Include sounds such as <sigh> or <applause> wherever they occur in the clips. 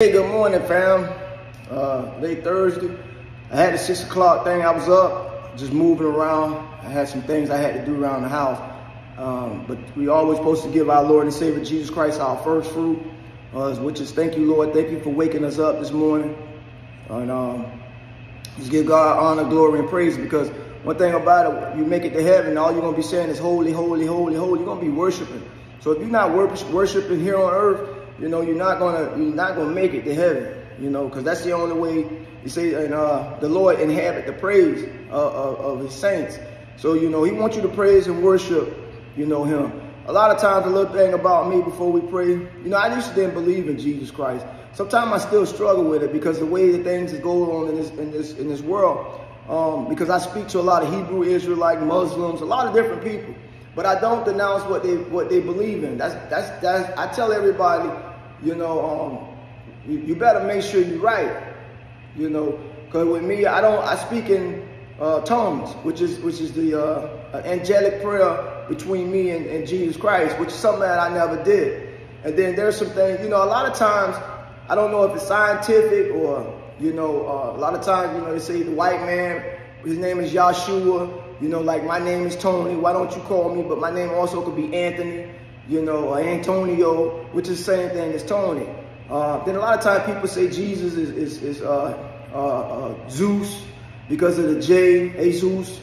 Hey, good morning, fam. Uh, late Thursday. I had the six o'clock thing. I was up, just moving around. I had some things I had to do around the house. Um, but we always supposed to give our Lord and Savior Jesus Christ our first fruit, uh, which is thank you, Lord. Thank you for waking us up this morning. And um, just give God honor, glory, and praise because one thing about it, you make it to heaven, all you're going to be saying is holy, holy, holy, holy. You're going to be worshiping. So if you're not worshiping here on earth, you know, you're not gonna you're not gonna make it to heaven, you know, because that's the only way you see, and uh, the Lord inhabit the praise uh, of, of his saints. So, you know, he wants you to praise and worship, you know, him. A lot of times, a little thing about me before we pray, you know, I used to didn't believe in Jesus Christ. Sometimes I still struggle with it because the way the things that go on in this in this in this world. Um, because I speak to a lot of Hebrew Israelite Muslims, a lot of different people, but I don't denounce what they what they believe in. That's that's that's. I tell everybody you know, um, you, you, better make sure you're right, you know, because with me, I don't, I speak in uh, tongues, which is which is the uh, angelic prayer between me and, and, Jesus Christ, which is something that I never did. And then there's some things, you know, a lot of times, I don't know if it's scientific or, you know, uh, a lot of times, you know, they say the white man, his name is Yahshua, you know, like my name is Tony, why don't you call me? But my name also could be Anthony you know, Antonio, which is the same thing as Tony. Uh, then a lot of times people say Jesus is, is, is uh, uh, uh Zeus because of the J, Jesus,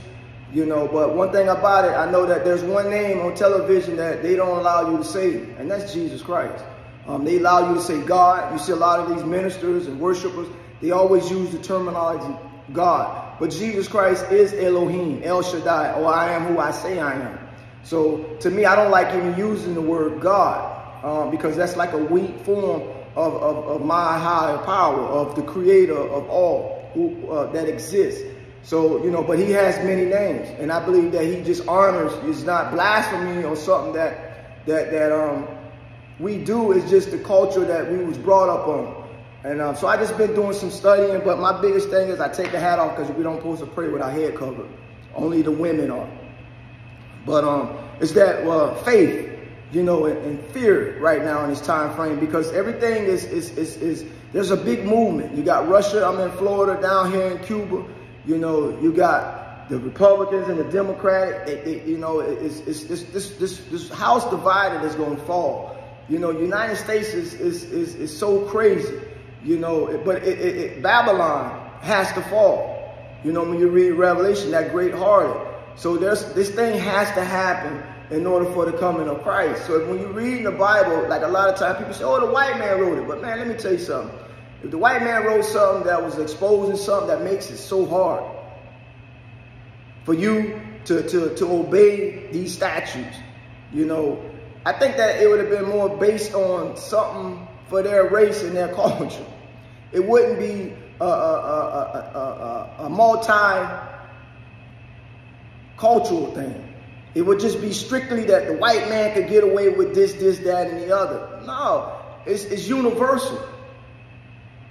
you know. But one thing about it, I know that there's one name on television that they don't allow you to say, and that's Jesus Christ. Um, they allow you to say God. You see a lot of these ministers and worshipers, they always use the terminology God. But Jesus Christ is Elohim, El Shaddai, or I am who I say I am. So to me, I don't like even using the word God um, because that's like a weak form of, of, of, my higher power, of the creator of all who, uh, that exists. So, you know, but he has many names. And I believe that he just honors, is not blasphemy or something that, that, that um, we do. It's just the culture that we was brought up on. And um, so I just been doing some studying, but my biggest thing is I take the hat off because we don't supposed to pray with our head covered. Only the women are. But um, it's that uh, faith, you know, and, and, fear right now in this time frame because everything is, is, is, is, there's a big movement. You got Russia, I'm in Florida, down here in Cuba. You know, you got the Republicans and the Democratic. They, they, you know, it's, it's, this, this, this house divided is going to fall. You know, United States is, is, is, is so crazy, you know, but it, it, it, Babylon has to fall. You know, when you read Revelation, that great harlot. So there's this thing has to happen in order for the coming of Christ. So when you read in the Bible, like a lot of times people say, oh, the white man wrote it. But man, let me tell you something. If the white man wrote something that was exposing something that makes it so hard for you to, to, to obey these statutes, you know, I think that it would have been more based on something for their race and their <laughs> culture. It wouldn't be a, a, a, a, a multi cultural thing. It would just be strictly that the white man could get away with this, this, that, and the other. No, it's, it's universal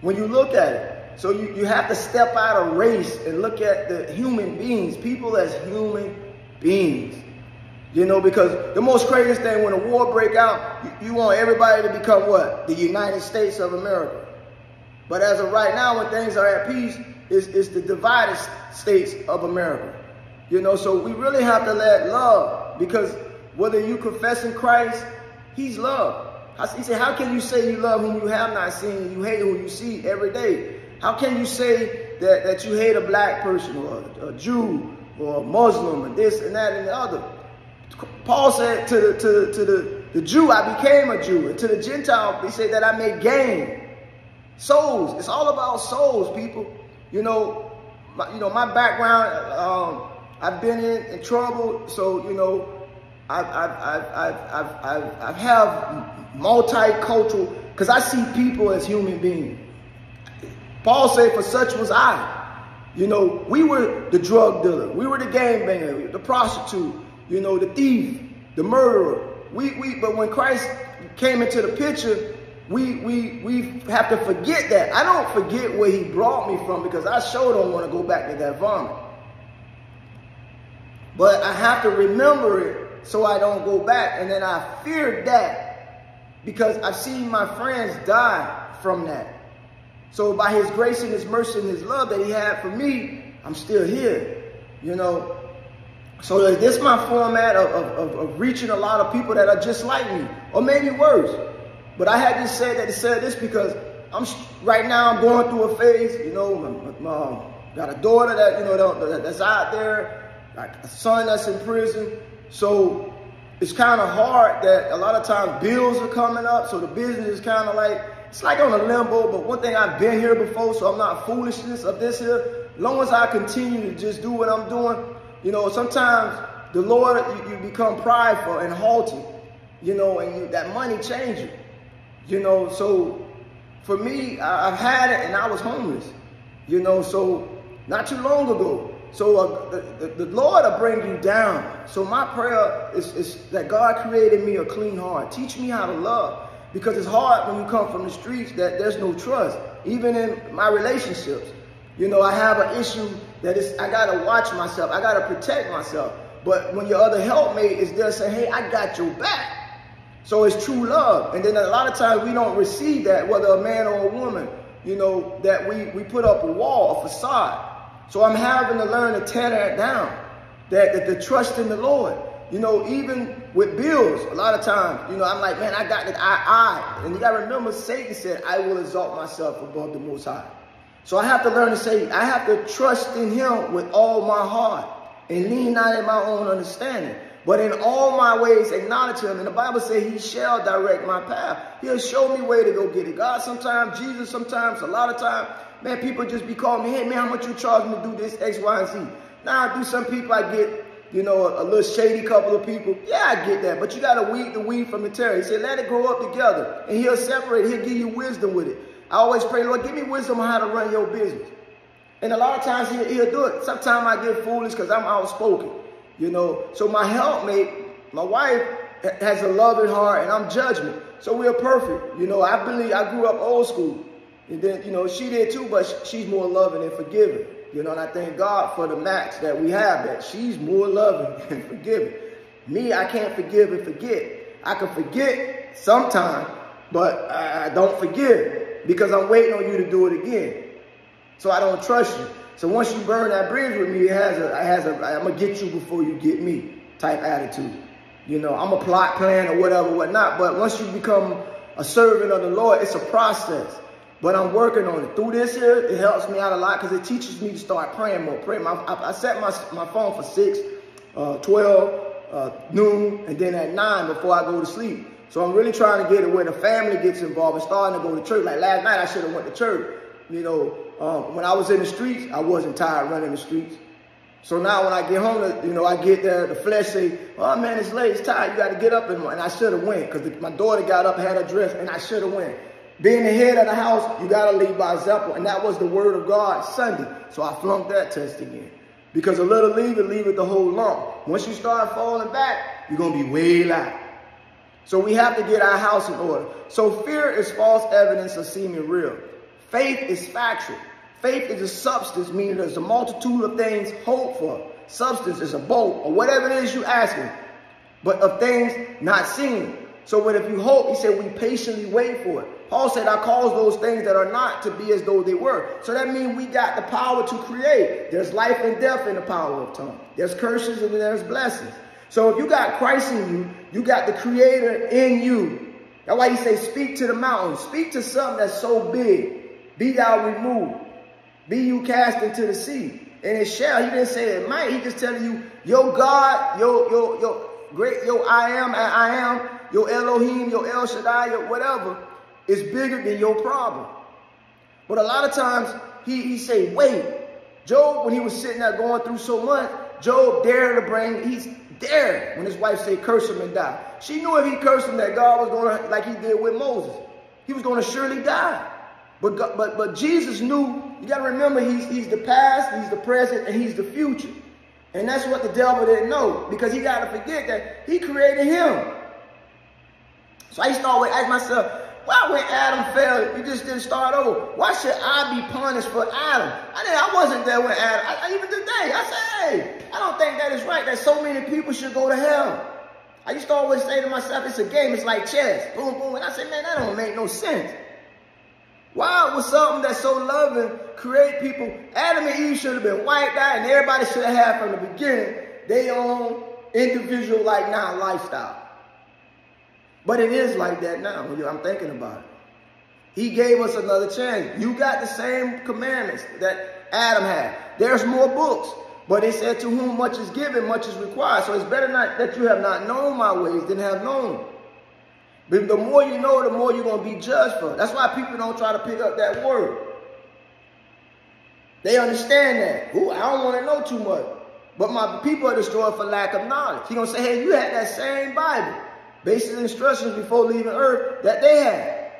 when you look at it. So you, you have to step out of race and look at the human beings, people as human beings. You know, because the most craziest thing when a war break out, you, you want everybody to become what? The United States of America. But as of right now, when things are at peace, it's, it's the divided states of America. You know, so we really have to let love because whether you confess in Christ, he's love. He said, how can you say you love whom you have not seen you hate whom you see every day? How can you say that, that you hate a black person or a, a Jew or a Muslim and this and that and the other? Paul said to the, to, to the, the Jew, I became a Jew. And to the Gentile, he said that I may gain souls. It's all about souls, people. You know, my, you know, my background, um, I've been in, in trouble, so, you know, I've, I've, I've, I've, I've, I've have multicultural, because I see people as human beings. Paul said, for such was I. You know, we were the drug dealer. We were the gangbanger, the prostitute, you know, the thief, the murderer. We, we, but when Christ came into the picture, we, we, we have to forget that. I don't forget where he brought me from because I sure don't want to go back to that vomit. But I have to remember it so I don't go back. And then I feared that because I've seen my friends die from that. So by his grace and his mercy and his love that he had for me, I'm still here, you know. So this my format of, of, of, reaching a lot of people that are just like me, or maybe worse. But I had to say that to say this because I'm right now I'm going through a phase, you know, my, my, got a daughter that, you know, that's out there, like a son that's in prison. So it's kind of hard that a lot of times bills are coming up. So the business is kind of like, it's like on a limbo, but one thing I've been here before, so I'm not foolishness of this here. Long as I continue to just do what I'm doing, you know, sometimes the Lord, you, you become prideful and haughty, you know, and you, that money changes, you know. So for me, I, I've had it and I was homeless, you know, so not too long ago. So uh, the, the, the, Lord will bring you down. So my prayer is, is that God created me a clean heart. Teach me how to love. Because it's hard when you come from the streets that there's no trust, even in my relationships. You know, I have an issue that is, I gotta watch myself. I gotta protect myself. But when your other helpmate is there saying, hey, I got your back. So it's true love. And then a lot of times we don't receive that, whether a man or a woman, you know, that we, we put up a wall, a facade. So I'm having to learn to tear that down. That, that the trust in the Lord. You know, even with bills, a lot of times, you know, I'm like, man, I got it. I, I. And you got to remember, Satan said, I will exalt myself above the Most High. So I have to learn to say, I have to trust in him with all my heart and lean not in my own understanding. But in all my ways, acknowledge him. And the Bible says he shall direct my path. He'll show me where to go get it. God sometimes, Jesus sometimes, a lot of times, man, people just be calling me, hey, man, how much you charge me to do this, X, Y, and Z. Now, I do some people I get you know, a, a, little shady couple of people. Yeah, I get that. But you got to weed the weed from the terror. He said, let it grow up together. And he'll separate. He'll give you wisdom with it. I always pray, Lord, give me wisdom on how to run your business. And a lot of times he'll, he'll do it. Sometimes I get foolish because I'm outspoken. You know, so my helpmate, my wife, has a loving heart and I'm judgment. So we're perfect. You know, I believe I grew up old school. And then, you know, she did too, but she's more loving and forgiving. You know, and I thank God for the match that we have, that she's more loving <laughs> and forgiving. Me, I can't forgive and forget. I can forget sometime, but I don't forgive because I'm waiting on you to do it again. So I don't trust you. So once you burn that bridge with me, it has a, it has a, I'm gonna get you before you get me type attitude. You know, I'm a plot plan or whatever, whatnot. But once you become a servant of the Lord, it's a process. But I'm working on it. Through this year, it helps me out a lot because it teaches me to start praying more. Pray. My, I, I, set my, my phone for 6, uh, 12, uh, noon, and then at 9 before I go to sleep. So I'm really trying to get it where the family gets involved and starting to go to church. Like last night, I should have went to church. You know, um, when I was in the streets, I wasn't tired running the streets. So now when I get home, you know, I get there, the flesh say, oh man, it's late, it's tired, you got to get up. And, and I should have went because my daughter got up, had her dress, and I should have went. Being the head of the house, you got to lead by example. And that was the word of God Sunday. So I flunked that test again. Because a little leave it, leave it the whole lump. Once you start falling back, you're going to be way light. So we have to get our house in order. So fear is false evidence of seeming real. Faith is factual. Faith is a substance, meaning there's a multitude of things hoped for. Substance is a boat or whatever it is you're asking, but of things not seen. So what if you hope, he said, we patiently wait for it. Paul said, I cause those things that are not to be as though they were. So that means we got the power to create. There's life and death in the power of tongue. There's curses and there's blessings. So if you got Christ in you, you got the creator in you. That's why he say, speak to the mountain. Speak to something that's so big. Be thou removed. Be you cast into the sea. And it shall. He didn't say it might. He just telling you, your God, your, your, your great, your I am and I am, your Elohim, your El Shaddai, your whatever, is bigger than your problem. But a lot of times he, he say, wait. Job, when he was sitting there going through so much, Job dared to bring, he's dared when his wife say, curse him and die. She knew if he cursed him that God was going to, like he did with Moses, he was going to surely die. But, but, but Jesus knew, you got to remember, he's, he's the past, he's the present, and he's the future. And that's what the devil didn't know because he got to forget that he created him. So I used to always ask myself, why when Adam fell, you just didn't start over? Why should I be punished for Adam? I mean, I wasn't there when Adam, I, even today, I say, hey, I don't think that is right that so many people should go to hell. I used to always say to myself, it's a game, it's like chess. Boom, boom. And I said, man, that don't make no sense. Why would something that's so loving create people? Adam and Eve should have been wiped out and everybody should have had from the beginning their own individual like now lifestyle. But it is like that now I'm thinking about it. He gave us another chance. You got the same commandments that Adam had. There's more books. But it said, to whom much is given, much is required. So it's better not that you have not known my ways than have known. But the more you know, the more you're going to be judged for. That's why people don't try to pick up that word. They understand that. Ooh, I don't want to know too much. But my people are destroyed for lack of knowledge. He's going to say, hey, you had that same Bible. Basic instructions before leaving earth that they had.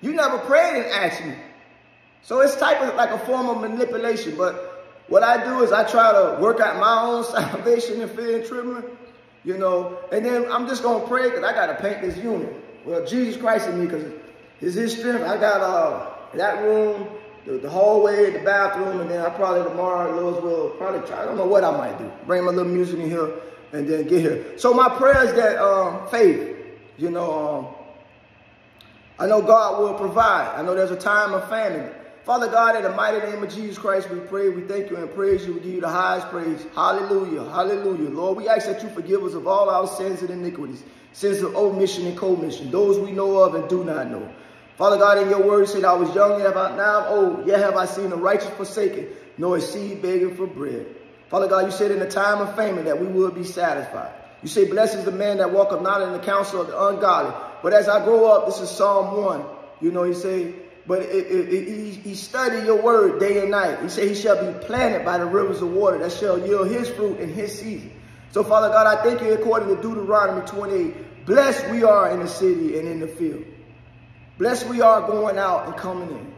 You never prayed and asked me. So it's type of like a form of manipulation. But what I do is I try to work out my own <laughs> salvation and fear and trembling you know, and then I'm just going to pray because I got to paint this unit. Well, Jesus Christ in me because it's his strength. I got uh, that room, the, the, hallway, the bathroom, and then I probably tomorrow, Lord's will, probably try. I don't know what I might do. Bring my little music in here and then get here. So my prayer is that um, faith, you know, um, I know God will provide. I know there's a time of famine. Father God, in the mighty name of Jesus Christ, we pray, we thank you and praise you. We give you the highest praise. Hallelujah. Hallelujah. Lord, we ask that you forgive us of all our sins and iniquities, sins of omission and commission, those we know of and do not know. Father God, in your word, said, I was young, yet now I'm old, yet have I seen the righteous forsaken, nor a seed begging for bread. Father God, you said in the time of famine that we would be satisfied. You say, blessed is the man that walketh not in the counsel of the ungodly. But as I grow up, this is Psalm 1. You know, he say, but it, it, it, he, he studied your word day and night. He said he shall be planted by the rivers of water that shall yield his fruit in his season. So, Father God, I thank you according to Deuteronomy 28. Blessed we are in the city and in the field. Blessed we are going out and coming in.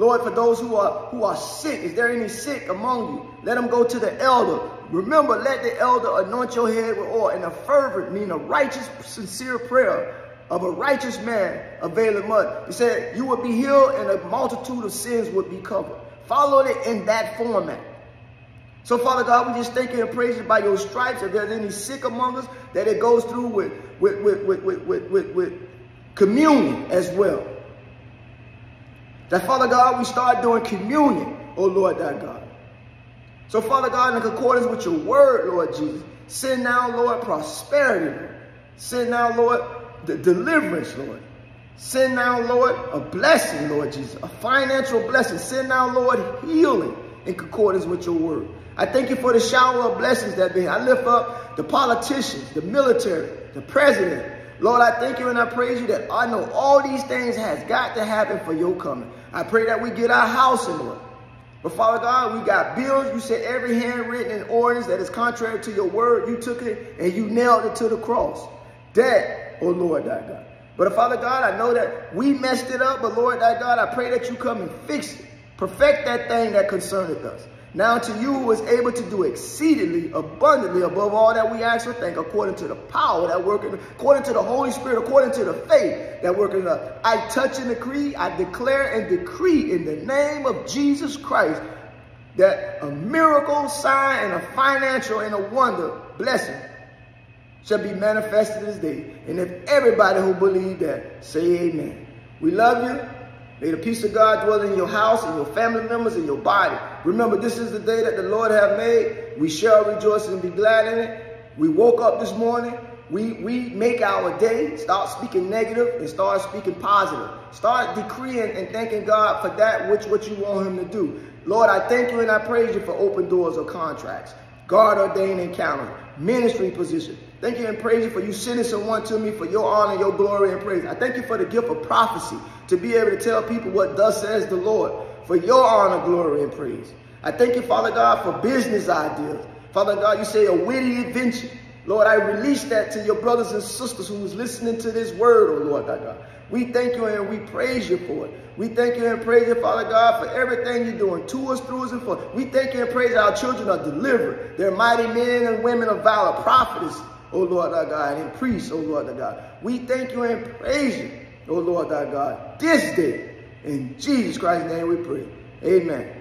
Lord, for those who are who are sick, is there any sick among you? Let them go to the elder. Remember, let the elder anoint your head with oil in a fervent, meaning a righteous, sincere prayer of a righteous man availeth much. He said, you would be healed and a multitude of sins would be covered. Follow it in that format. So, Father God, we just thank you and praise you by your stripes. If there's any sick among us, that it goes through with, with, with, with, with, with, with communion as well. That, Father God, we start doing communion, oh Lord, that God. So, Father God, in accordance with your word, Lord Jesus, send now, Lord, prosperity. Send now, Lord, the deliverance, Lord. Send now, Lord, a blessing, Lord Jesus, a financial blessing. Send now, Lord, healing in concordance with your word. I thank you for the shower of blessings that be. I lift up the politicians, the military, the president. Lord, I thank you and I praise you that I know all these things has got to happen for your coming. I pray that we get our house in order. But Father God, we got bills. You said every handwritten ordinance that is contrary to your word, you took it and you nailed it to the cross. Debt, oh Lord thy God. But Father God, I know that we messed it up, but Lord thy God, I pray that you come and fix it. Perfect that thing that concerneth us. Now to you who is able to do exceedingly abundantly above all that we ask or think, according to the power that worketh, according to the Holy Spirit, according to the faith that worketh in us. I touch and decree, I declare and decree in the name of Jesus Christ that a miracle, sign, and a financial and a wonder blessing shall be manifested this day. And if everybody who believe that, say amen. We love you. May the peace of God dwell in your house, in your family members, in your body. Remember, this is the day that the Lord have made. We shall rejoice and be glad in it. We woke up this morning. We, we make our day. Start speaking negative and start speaking positive. Start decreeing and thanking God for that which what you want him to do. Lord, I thank you and I praise you for open doors of contracts. God ordained encounter, ministry position. Thank you and praise you for you sending someone to me for your honor, your glory, and praise. I thank you for the gift of prophecy to be able to tell people what thus says the Lord for your honor, glory, and praise. I thank you, Father God, for business ideas. Father God, you say a witty invention. Lord, I release that to your brothers and sisters who is listening to this word, oh Lord God. We thank you and we praise you for it. We thank you and praise you, Father God, for everything you're doing to us, through us, and for us. We thank you and praise our children are delivered. They're mighty men and women of valor, prophets, oh Lord our God, and priests, oh Lord our God. We thank you and praise you, oh Lord our God, this day. In Jesus Christ's name we pray. Amen.